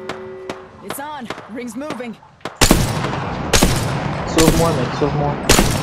It's on. Ring's moving. Sauve-moi, mec, sauve-moi.